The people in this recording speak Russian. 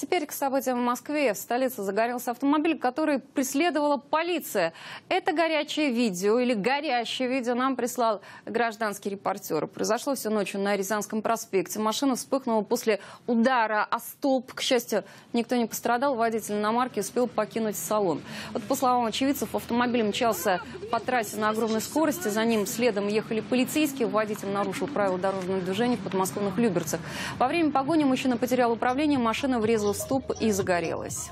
Теперь к событиям в Москве. В столице загорелся автомобиль, который преследовала полиция. Это горячее видео или горящее видео нам прислал гражданский репортер. Произошло все ночью на Рязанском проспекте. Машина вспыхнула после удара о столб. К счастью, никто не пострадал. Водитель на марке успел покинуть салон. Вот по словам очевидцев, автомобиль мчался по трассе на огромной скорости. За ним следом ехали полицейские. Водитель нарушил правила дорожного движения в подмосковных Люберцах. Во время погони мужчина потерял управление. Машина врезалась ступ и загорелась.